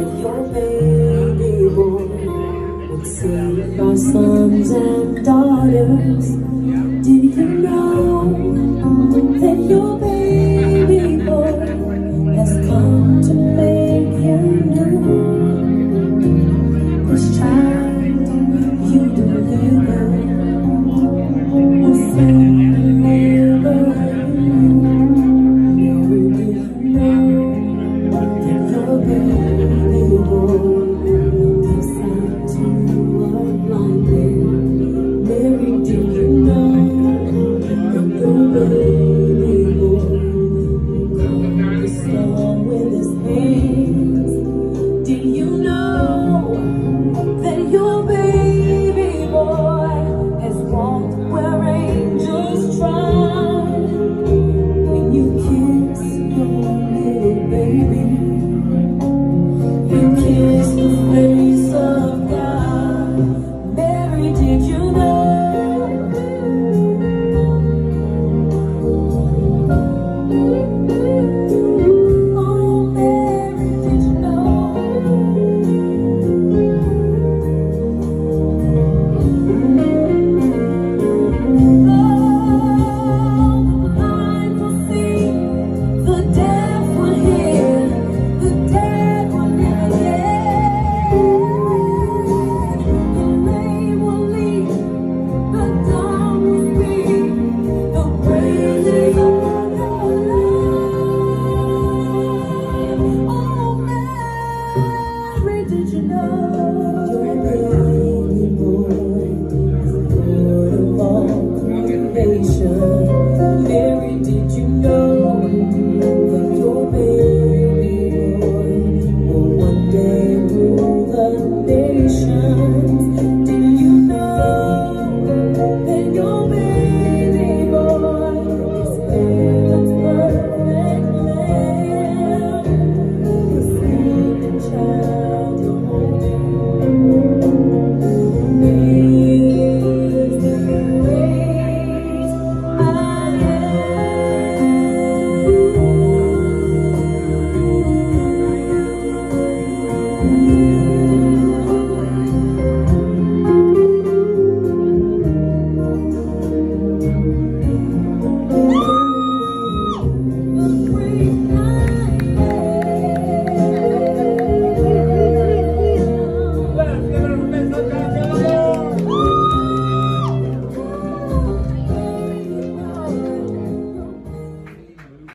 if your baby boy would save our sons and daughters, Did you know? Sure. you.